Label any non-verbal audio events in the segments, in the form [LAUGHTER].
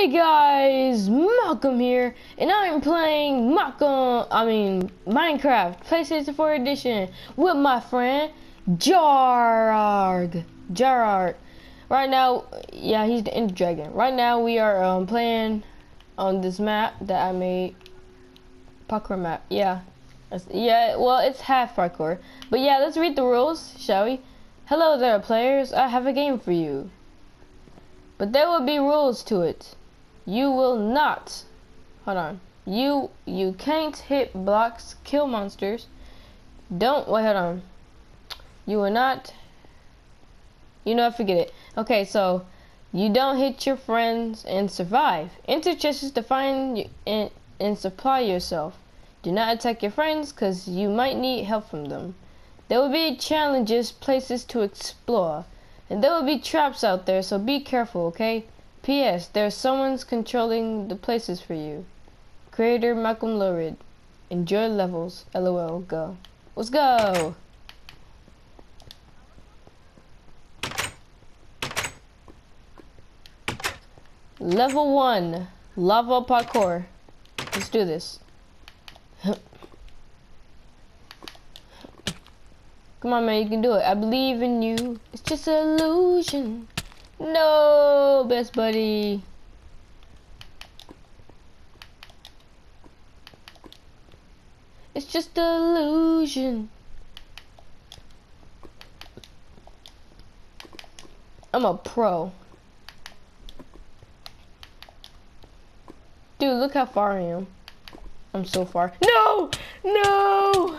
Hey guys, Malcolm here, and I'm playing Malcolm, I mean, Minecraft, PlayStation 4 Edition, with my friend, Jararg. Jararg. Right now, yeah, he's the Ender Dragon. Right now, we are um, playing on this map that I made, parkour map, yeah. yeah, well, it's half parkour. But yeah, let's read the rules, shall we? Hello there, players, I have a game for you. But there will be rules to it. You will not, hold on, you, you can't hit blocks, kill monsters, don't, wait, hold on. You will not, you know, I forget it. Okay, so, you don't hit your friends and survive. Enter chests to find and, and supply yourself. Do not attack your friends, because you might need help from them. There will be challenges, places to explore. And there will be traps out there, so be careful, okay? P.S. There's someone's controlling the places for you. Creator Malcolm LowRid. Enjoy levels. LOL. Go. Let's go! Level 1. Lava parkour. Let's do this. [LAUGHS] Come on, man, you can do it. I believe in you. It's just an illusion. No, best buddy. It's just illusion. I'm a pro. Dude, look how far I am. I'm so far. No! No!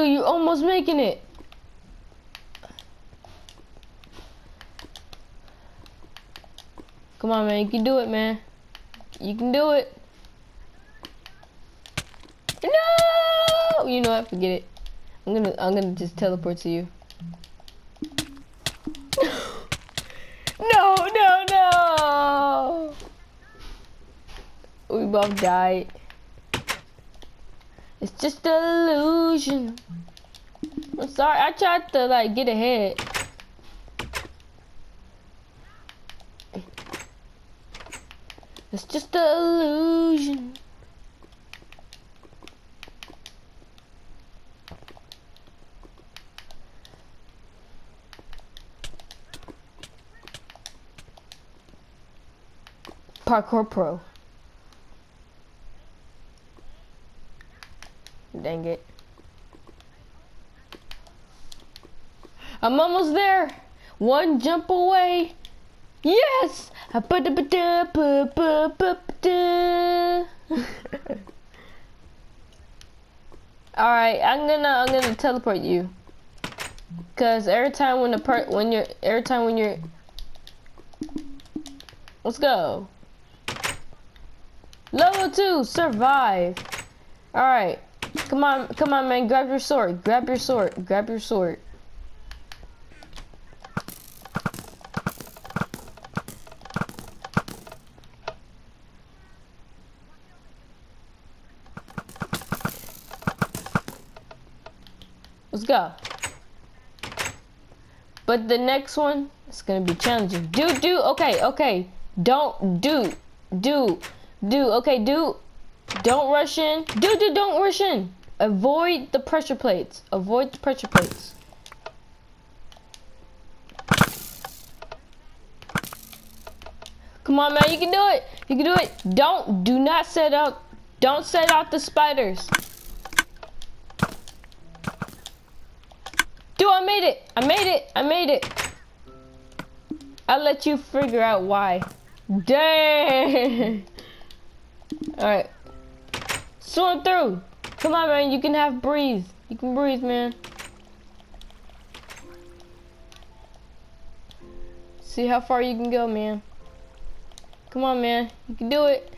Dude, you almost making it. Come on, man. You can do it, man. You can do it. No! You know what? Forget it. I'm gonna, I'm gonna just teleport to you. [GASPS] no, no, no! We both died. It's just illusion. I'm sorry, I tried to like get ahead. It's just an illusion. Parkour Pro. Dang it. I'm almost there. One jump away. Yes! [LAUGHS] Alright, I'm gonna I'm gonna teleport you. Cause every time when the part when you're every time when you're Let's go. Level two, survive. Alright. Come on, come on, man. Grab your sword. Grab your sword. Grab your sword. Let's go. But the next one is gonna be challenging. Do, do, okay, okay. Don't, do, do, do, okay, do. Don't rush in. Dude, dude, don't rush in. Avoid the pressure plates. Avoid the pressure plates. Come on, man, you can do it. You can do it. Don't, do not set out, don't set out the spiders. Dude, I made it. I made it. I made it. I'll let you figure out why. Dang. [LAUGHS] All right. Swim through. Come on, man. You can have breathe. You can breathe, man. See how far you can go, man. Come on, man. You can do it.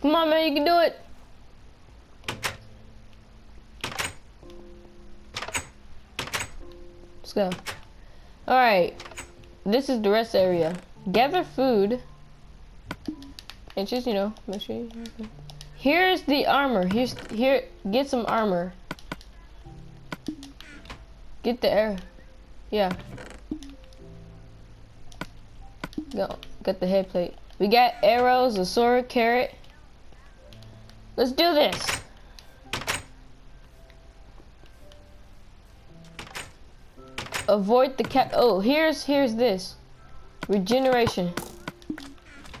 Come on, man. You can do it. Let's go. All right. this is the rest area. Gather food. Just, you know, make sure you... Here's the armor. Here's, here, get some armor. Get the air. Yeah. Go, get the head plate. We got arrows, a sword, carrot. Let's do this. Avoid the cat. Oh, here's here's this. Regeneration.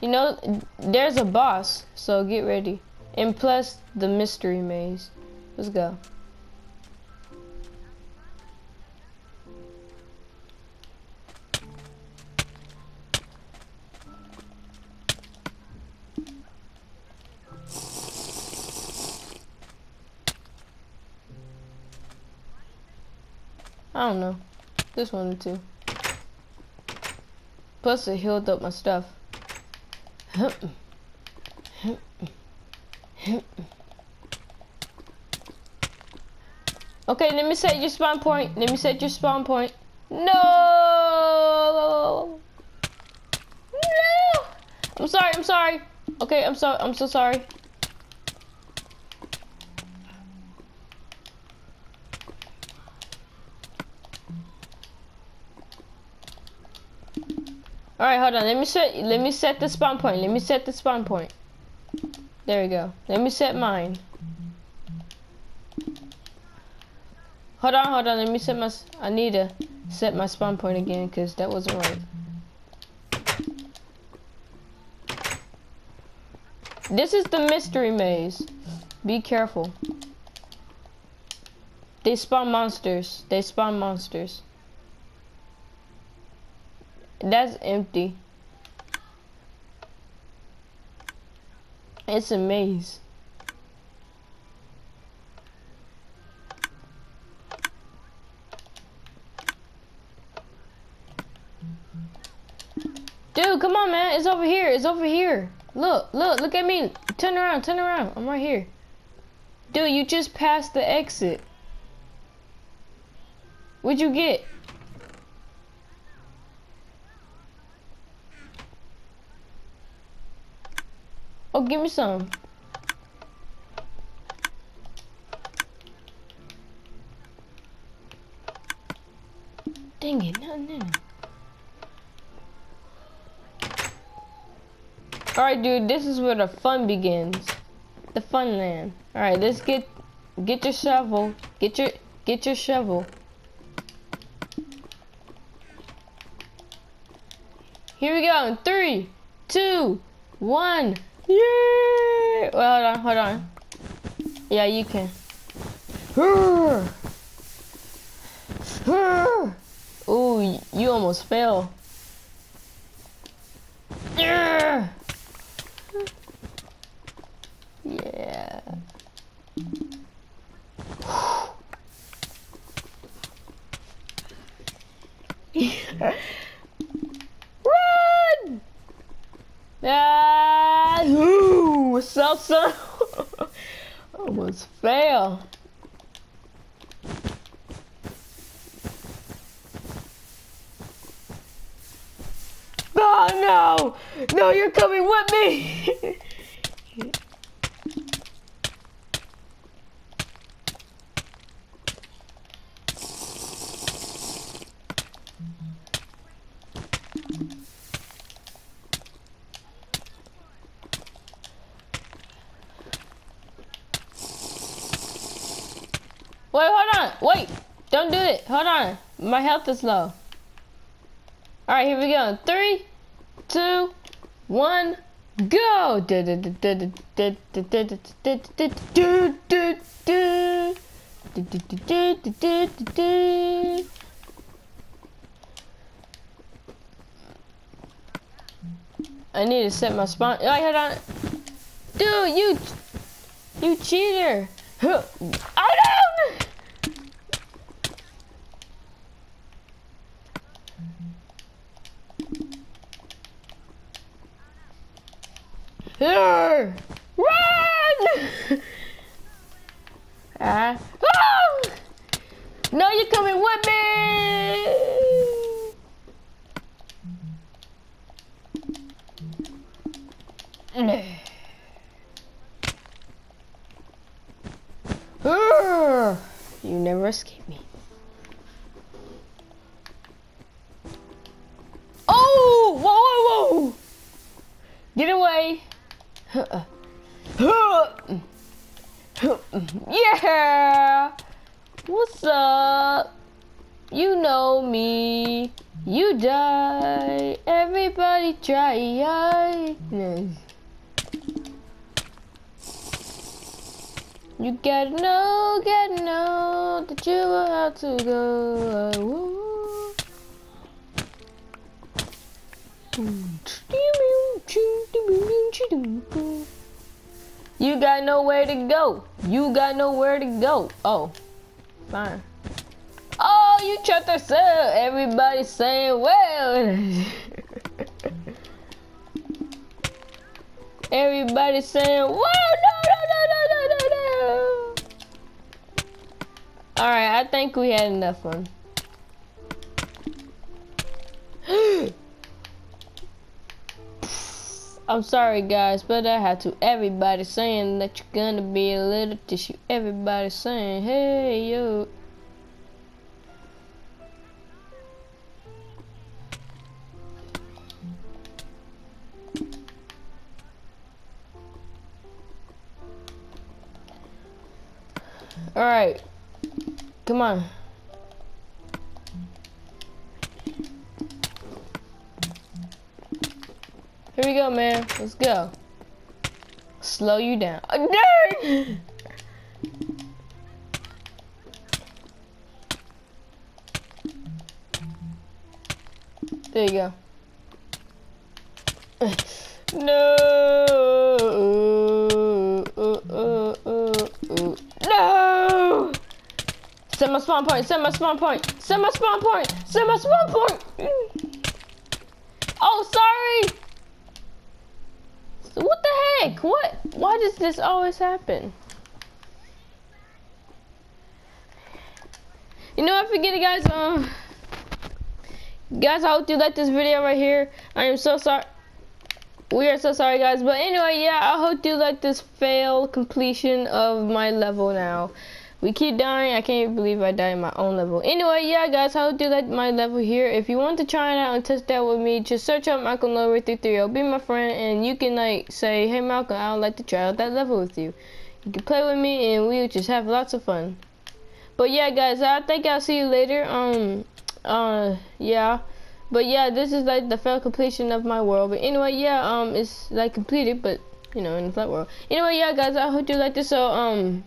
You know, there's a boss, so get ready. And plus the mystery maze. Let's go. I don't know. This one or two. Plus it healed up my stuff. Okay, let me set your spawn point. Let me set your spawn point. No! No! I'm sorry, I'm sorry. Okay, I'm so I'm so sorry. All right, hold on. Let me set. Let me set the spawn point. Let me set the spawn point. There we go. Let me set mine. Hold on, hold on. Let me set my. I need to set my spawn point again because that wasn't right. This is the mystery maze. Be careful. They spawn monsters. They spawn monsters. That's empty. It's a maze. Dude, come on, man. It's over here. It's over here. Look, look, look at me. Turn around, turn around. I'm right here. Dude, you just passed the exit. What'd you get? Oh, give me some. Dang it, no, no. Alright, dude, this is where the fun begins. The fun land. Alright, let's get get your shovel. Get your get your shovel. Here we go in three, two, one. Yay! Well, hold on, hold on. Yeah, you can. [SIGHS] Ooh, you almost fell. Yeah. Yeah. [LAUGHS] Run! Ah, what's [LAUGHS] son? Almost fail. Oh no! No, you're coming with me! [LAUGHS] hold on. Wait. Don't do it. Hold on. My health is low. Alright, here we go. Three, two, one, go! I need to set my spawn. Oh, hold on. Dude, you, you cheater. Here! Run! [LAUGHS] ah. Oh! No, you're coming with me! you never escape me. What's up? You know me. You die. Everybody try. You gotta know, gotta know that you will have to go. You got nowhere to go. You got nowhere to go. Oh, fine. Oh, you tried to sell. Everybody saying, well. [LAUGHS] Everybody saying, whoa, no, no, no, no, no, no, no. All right, I think we had enough fun. I'm sorry guys, but I had to. Everybody saying that you're gonna be a little tissue. Everybody saying, hey yo. Alright. Come on. Here we go, man. Let's go. Slow you down. Oh! There you go. [LAUGHS] no! no! Send my spawn point, send my spawn point, send my spawn point, send my spawn point! Oh, sorry! What? Why does this always happen? You know, I forget it, guys. Um, guys, I hope you like this video right here. I am so sorry. We are so sorry, guys. But anyway, yeah, I hope you like this fail completion of my level now. We keep dying. I can't believe I died in my own level. Anyway, yeah, guys, I hope you like my level here. If you want to try it out and test that with me, just search up Malcolm LowRid 33 Be my friend, and you can, like, say, hey, Malcolm, I would like to try out that level with you. You can play with me, and we'll just have lots of fun. But, yeah, guys, I think I'll see you later. Um, uh, yeah. But, yeah, this is, like, the fail completion of my world. But, anyway, yeah, um, it's, like, completed, but, you know, in the flat world. Anyway, yeah, guys, I hope you like this. So, um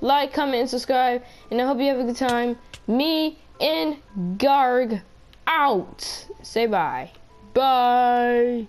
like, comment, and subscribe. And I hope you have a good time. Me and Garg out. Say bye. Bye.